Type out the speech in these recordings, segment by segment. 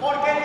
Porque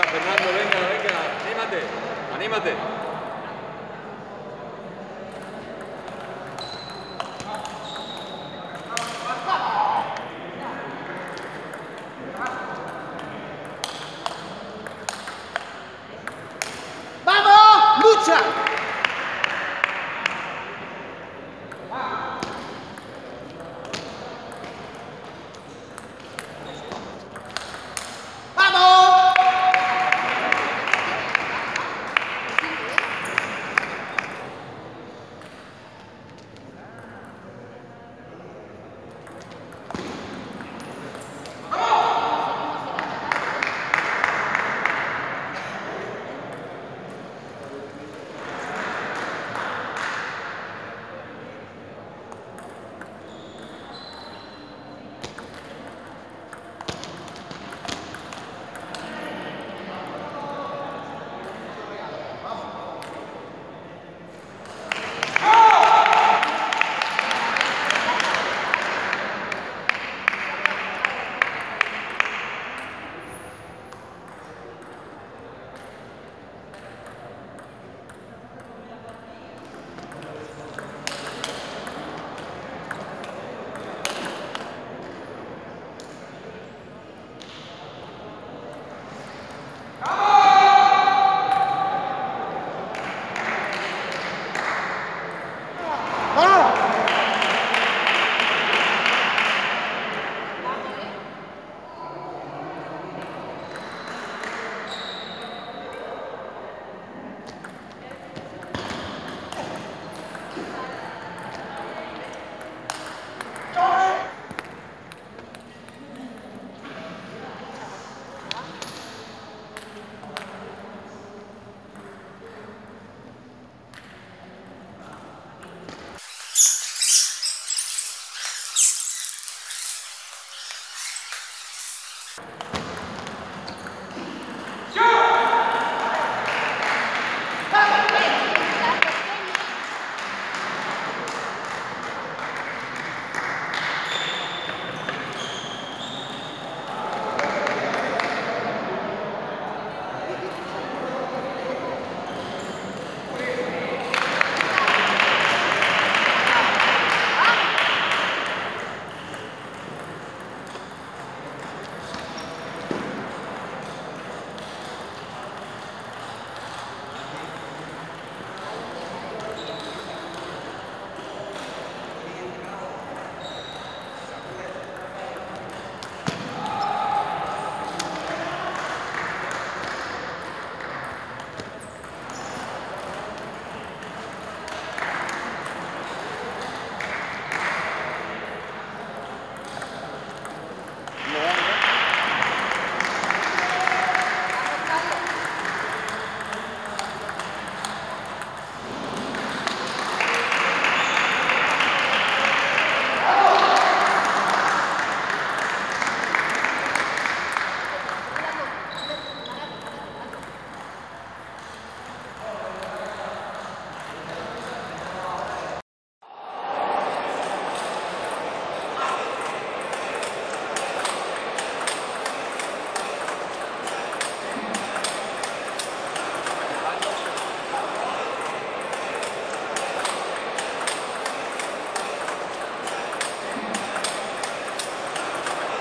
Venga, Fernando, venga, venga. Anímate. Anímate. ¡Vamos! ¡Lucha!